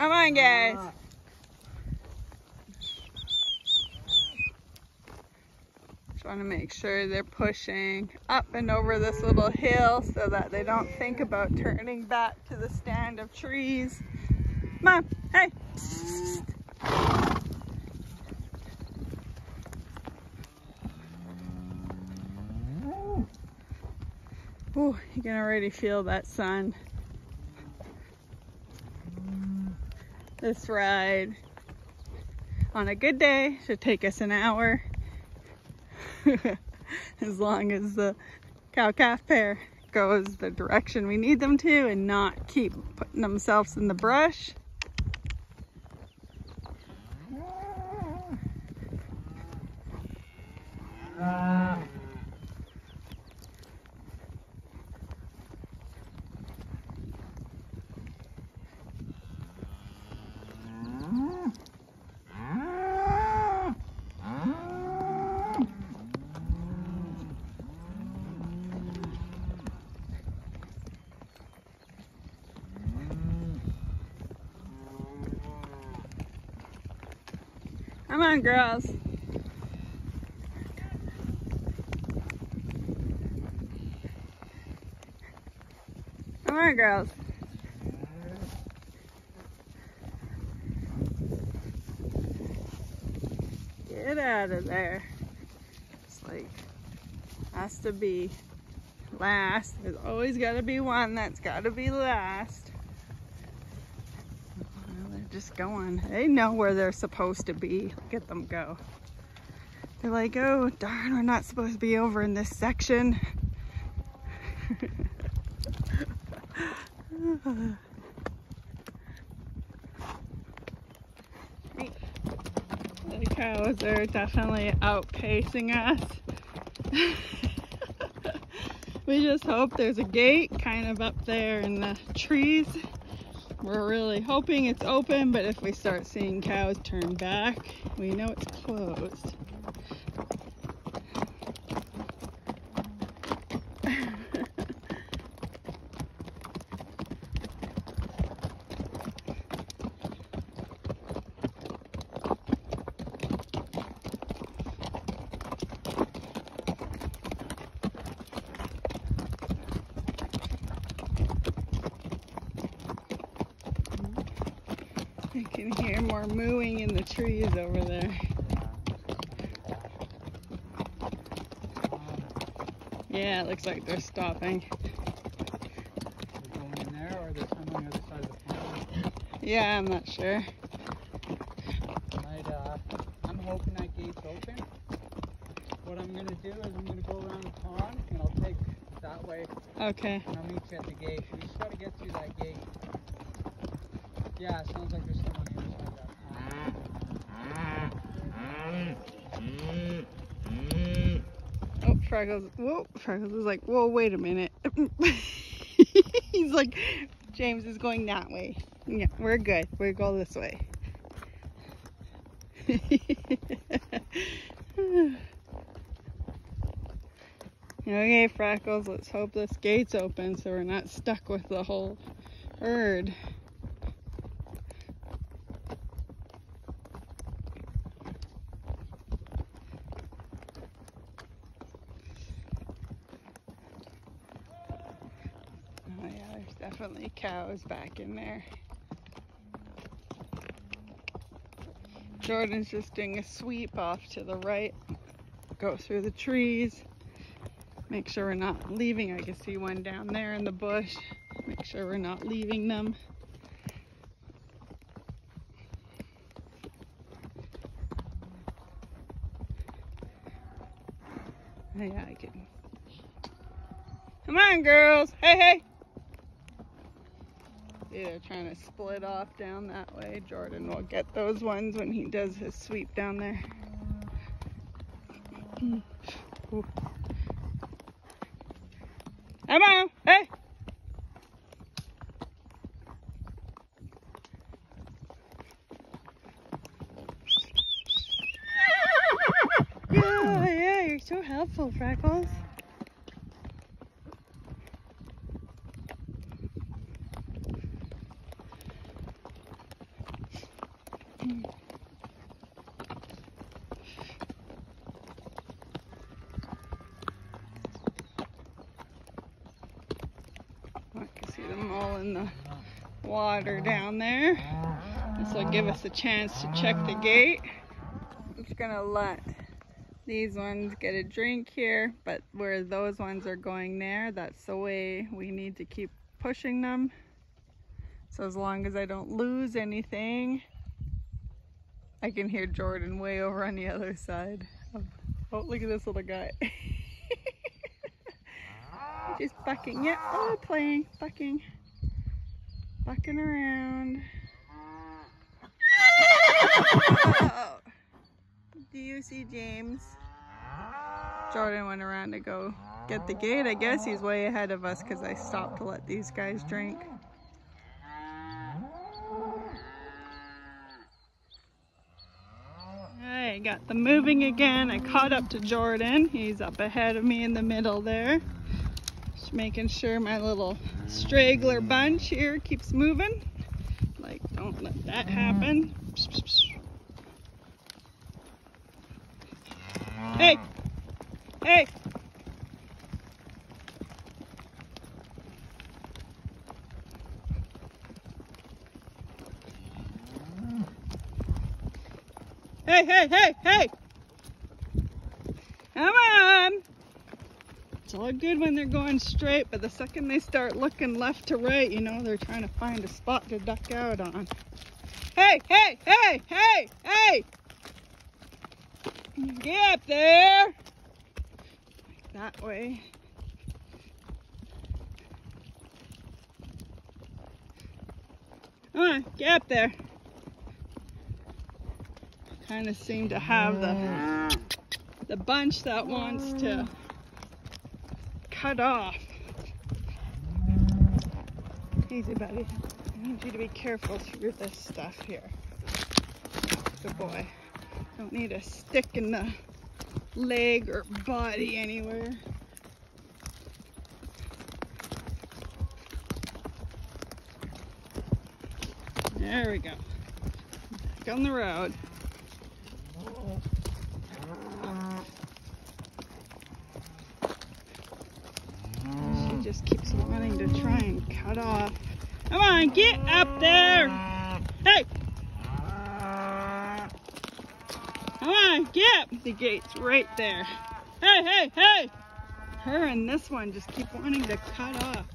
Come on, guys. Just want to make sure they're pushing up and over this little hill so that they don't think about turning back to the stand of trees. Mom, hey. Ooh, you can already feel that sun. This ride on a good day should take us an hour. as long as the cow-calf pair goes the direction we need them to and not keep putting themselves in the brush. Come on, girls. Come on, girls. Get out of there. It's like, has to be last. There's always got to be one that's got to be last. Just going. They know where they're supposed to be. At them go. They're like, oh, darn, we're not supposed to be over in this section. the cows are definitely outpacing us. we just hope there's a gate kind of up there in the trees. We're really hoping it's open, but if we start seeing cows turn back, we know it's closed. I can hear more mooing in the trees over there. Yeah, it looks like they're stopping. They're going in there, or are they on the other side of the pond? Yeah, I'm not sure. Might, uh, I'm hoping that gate's open. What I'm gonna do is I'm gonna go around the pond and I'll take that way Okay. and I'll meet you at the gate. We just gotta get through that gate. Yeah, sounds like there's that pond. Oh, Freckles. Whoa, Freckles is like, whoa, wait a minute. He's like, James is going that way. Yeah, we're good. We go this way. okay, Freckles, let's hope this gate's open so we're not stuck with the whole herd. Oh yeah, there's definitely cows back in there. Jordan's just doing a sweep off to the right. Go through the trees. Make sure we're not leaving. I can see one down there in the bush. Make sure we're not leaving them. Yeah, I can. Come on, girls. Hey, hey. Yeah, trying to split off down that way. Jordan will get those ones when he does his sweep down there. On, hey. Yeah, yeah, you're so helpful, Freckles. I can see them all in the water down there. This will give us a chance to check the gate. I'm just gonna let these ones get a drink here, but where those ones are going there, that's the way we need to keep pushing them. So as long as I don't lose anything, I can hear Jordan way over on the other side. Oh, look at this little guy. Just bucking. Yeah, oh, playing, bucking. Bucking around. Do you see James? Jordan went around to go get the gate. I guess he's way ahead of us because I stopped to let these guys drink. I got them moving again. I caught up to Jordan. He's up ahead of me in the middle there. Just making sure my little straggler bunch here keeps moving. Like, don't let that happen. Hey! Hey! Hey, hey, hey, hey! Come on! It's all good when they're going straight, but the second they start looking left to right, you know, they're trying to find a spot to duck out on. Hey, hey, hey, hey, hey! Get up there! That way. Come on, get up there. Kind of seem to have the the bunch that wants to cut off. Easy, buddy. I need you to be careful through this stuff here. Good boy. Don't need a stick in the leg or body anywhere. There we go. Back on the road. She just keeps wanting to try and cut off. Come on, get up there! Hey! Come on, get up! The gate's right there. Hey, hey, hey! Her and this one just keep wanting to cut off.